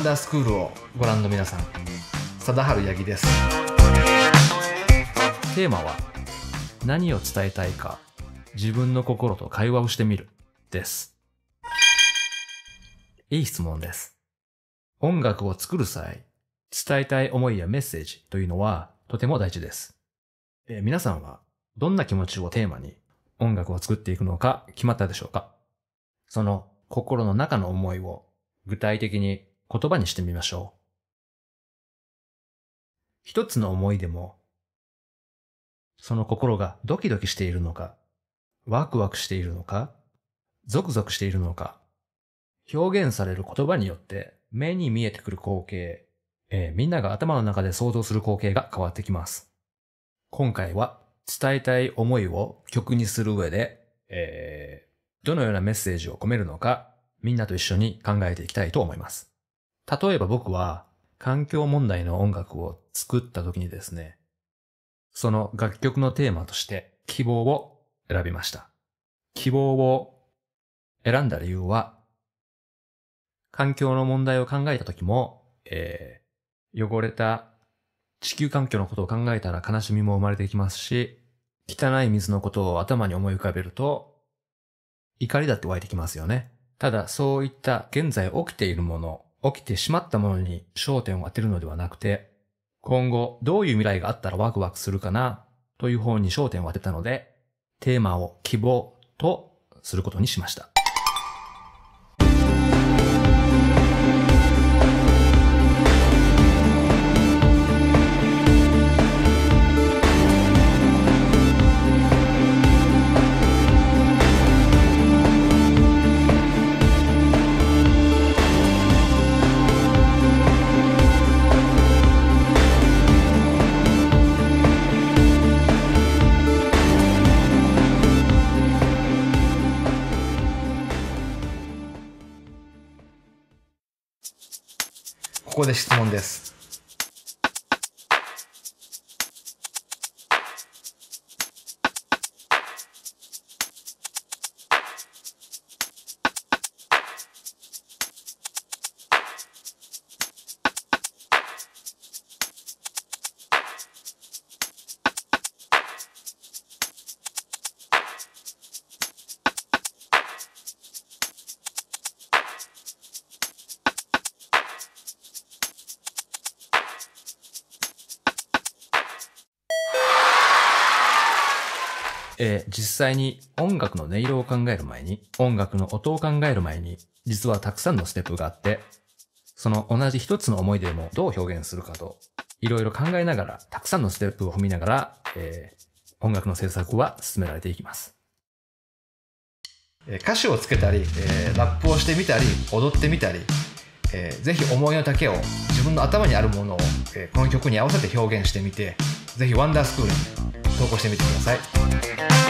ンダースクールをご覧の皆さん貞治八木です。テーマは何を伝えたいか自分の心と会話をしてみる。です。いい質問です。音楽を作る際伝えたい思いやメッセージというのはとても大事です、えー皆さんはどんな気持ちをテーマに音楽を作っていくのか決まったでしょうか？その心の中の思いを具体的に言葉にしてみましょう。一つの思いでも、その心がドキドキしているのか、ワクワクしているのか、ゾクゾクしているのか、表現される言葉によって目に見えてくる光景、えーみんなが頭の中で想像する光景が変わってきます。今回は伝えたい思いを曲にする上で、えーどのようなメッセージを込めるのか、みんなと一緒に考えていきたいと思います。例えば僕は、環境問題の音楽を作った時にですね、その楽曲のテーマとして希望を選びました。希望を選んだ理由は、環境の問題を考えた時も、えー汚れた地球環境のことを考えたら悲しみも生まれてきますし、汚い水のことを頭に思い浮かべると、怒りだって湧いてきますよね。ただそういった現在起きているもの、起きてしまったものに焦点を当てるのではなくて、今後どういう未来があったらワクワクするかなという方に焦点を当てたので、テーマを希望とすることにしました。ここで質問です。えー実際に音楽の音色を考える前に、音楽の音を考える前に、実はたくさんのステップがあって、その同じ一つの思いでもどう表現するかと、いろいろ考えながら、たくさんのステップを踏みながら、えー音楽の制作は進められていきます。歌詞をつけたり、えーラップをしてみたり、踊ってみたり、えーぜひ思いの丈を自分の頭にあるものを、えーこの曲に合わせて表現してみてぜひワンダースクールに投稿してみてください。